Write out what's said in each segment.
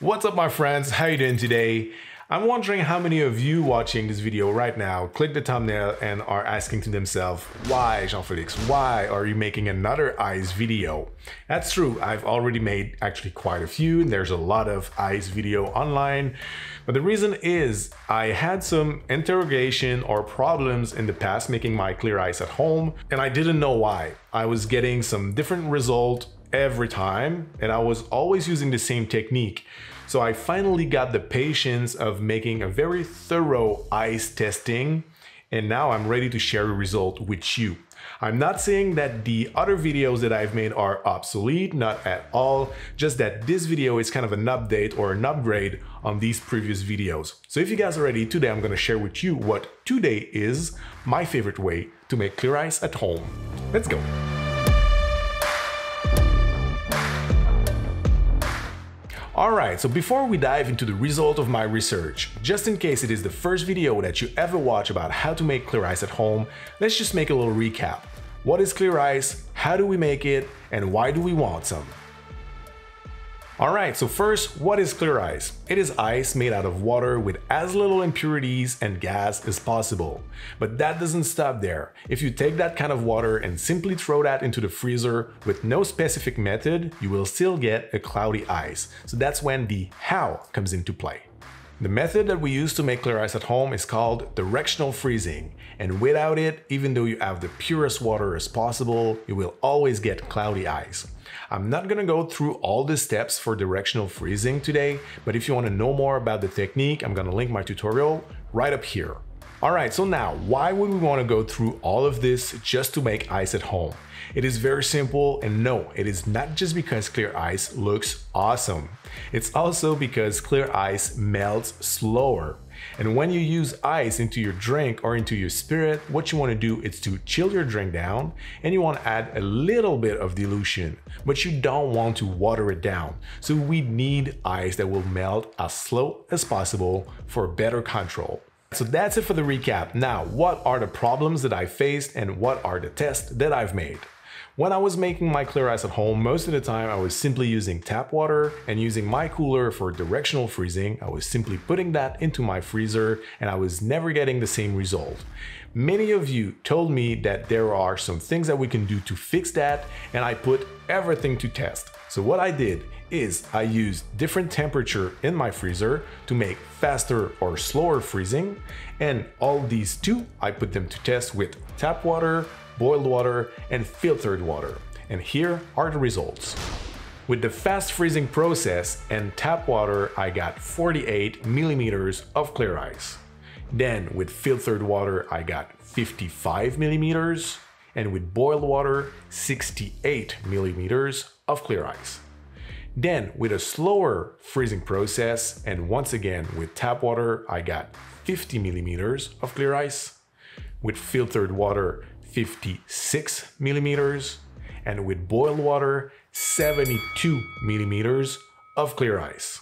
What's up my friends, how you doing today? I'm wondering how many of you watching this video right now click the thumbnail and are asking to themselves, why Jean-Felix, why are you making another eyes video? That's true, I've already made actually quite a few and there's a lot of eyes video online. But the reason is I had some interrogation or problems in the past making my clear eyes at home and I didn't know why. I was getting some different result every time and I was always using the same technique. So I finally got the patience of making a very thorough ice testing and now I'm ready to share the result with you. I'm not saying that the other videos that I've made are obsolete, not at all, just that this video is kind of an update or an upgrade on these previous videos. So if you guys are ready, today I'm gonna share with you what today is my favorite way to make clear ice at home. Let's go. Alright, so before we dive into the result of my research, just in case it is the first video that you ever watch about how to make clear ice at home, let's just make a little recap. What is clear ice? how do we make it, and why do we want some? Alright, so first, what is clear ice? It is ice made out of water with as little impurities and gas as possible. But that doesn't stop there. If you take that kind of water and simply throw that into the freezer with no specific method, you will still get a cloudy ice. So that's when the how comes into play. The method that we use to make clear ice at home is called directional freezing, and without it, even though you have the purest water as possible, you will always get cloudy ice. I'm not gonna go through all the steps for directional freezing today, but if you wanna know more about the technique, I'm gonna link my tutorial right up here. Alright, so now, why would we want to go through all of this just to make ice at home? It is very simple and no, it is not just because clear ice looks awesome. It's also because clear ice melts slower. And when you use ice into your drink or into your spirit, what you want to do is to chill your drink down and you want to add a little bit of dilution, but you don't want to water it down. So we need ice that will melt as slow as possible for better control. So that's it for the recap. Now, what are the problems that I faced and what are the tests that I've made? When I was making my clear ice at home, most of the time I was simply using tap water and using my cooler for directional freezing. I was simply putting that into my freezer and I was never getting the same result. Many of you told me that there are some things that we can do to fix that and I put everything to test. So what I did is I used different temperature in my freezer to make faster or slower freezing and all these two I put them to test with tap water, boiled water and filtered water. And here are the results. With the fast freezing process and tap water I got 48 millimeters of clear ice. Then with filtered water I got 55 millimeters and with boiled water 68 millimeters of clear ice. Then with a slower freezing process and once again with tap water, I got 50 millimeters of clear ice. With filtered water, 56 millimeters. And with boiled water, 72 millimeters of clear ice.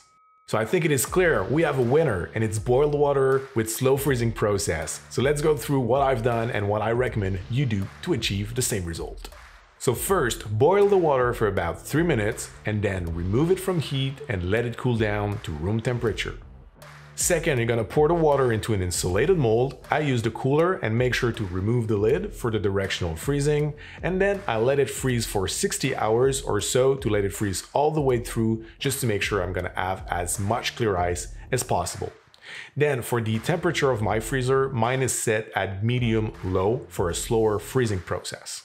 So I think it is clear we have a winner and it's boiled water with slow freezing process. So let's go through what I've done and what I recommend you do to achieve the same result. So first, boil the water for about 3 minutes and then remove it from heat and let it cool down to room temperature. Second, you're gonna pour the water into an insulated mold. I use the cooler and make sure to remove the lid for the directional freezing. And then I let it freeze for 60 hours or so to let it freeze all the way through just to make sure I'm gonna have as much clear ice as possible. Then for the temperature of my freezer, mine is set at medium low for a slower freezing process.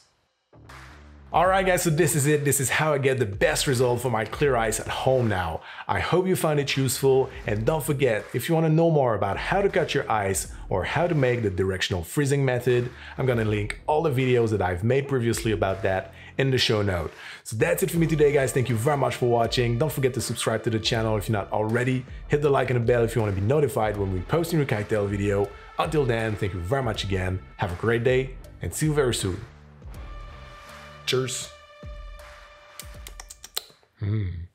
Alright guys, so this is it. This is how I get the best result for my clear ice at home now. I hope you found it useful and don't forget, if you want to know more about how to cut your ice or how to make the directional freezing method, I'm gonna link all the videos that I've made previously about that in the show note. So that's it for me today guys, thank you very much for watching. Don't forget to subscribe to the channel if you're not already. Hit the like and the bell if you want to be notified when we post a new cocktail video. Until then, thank you very much again, have a great day and see you very soon. Cheers. Mm.